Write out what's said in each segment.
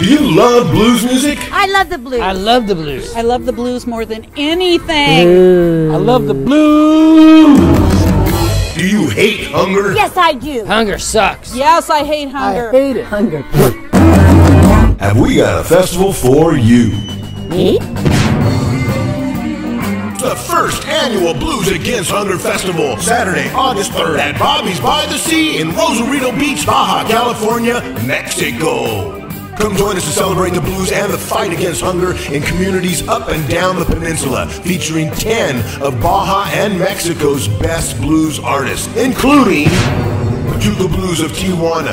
Do you love blues music? I love the blues. I love the blues. I love the blues more than anything. I love the blues. Do you hate hunger? yes, I do. Hunger sucks. Yes, I hate hunger. I hate it. Hunger. Have we got a festival for you? Me? The first annual Blues Against Hunger Festival, Saturday, August 3rd at Bobby's by the Sea in Rosarito Beach, Baja California, Mexico. Come join us to celebrate the blues and the fight against hunger in communities up and down the peninsula, featuring 10 of Baja and Mexico's best blues artists, including Pachuca Blues of Tijuana,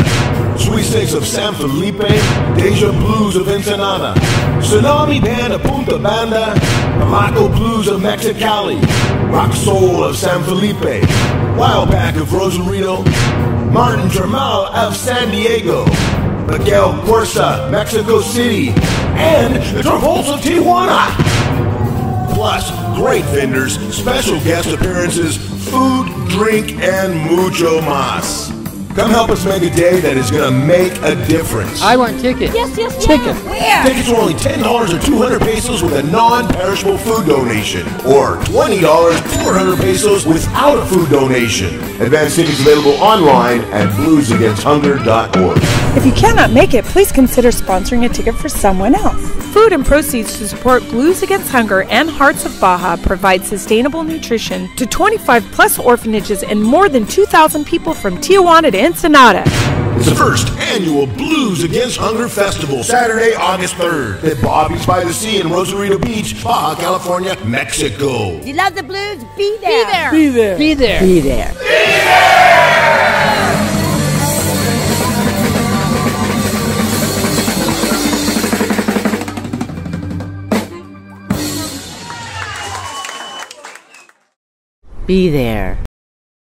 Sweepstakes of San Felipe, Deja Blues of Ensenada, Tsunami Band of Punta Banda, Amaco Blues of Mexicali, Rock Soul of San Felipe, Wildback of Rosarito, Martin Termal of San Diego, Miguel Corsa, Mexico City, and the Travolts of Tijuana. Plus, great vendors, special guest appearances, food, drink, and mucho mas. Come help us make a day that is going to make a difference. I want tickets. Yes, yes, Chicken. yes. Where? Tickets are only $10 or 200 pesos with a non-perishable food donation, or $20, 400 pesos without a food donation. Advance tickets available online at bluesagainsthunger.org. If you cannot make it, please consider sponsoring a ticket for someone else. Food and proceeds to support Blues Against Hunger and Hearts of Baja provide sustainable nutrition to 25 plus orphanages and more than 2,000 people from Tijuana to Ensenada. It's the first annual Blues Against Hunger Festival, Saturday, August 3rd, at Bobby's by the Sea in Rosarito Beach, Baja California, Mexico. You love the blues? Be there. Be there. Be there. Be there. Be there.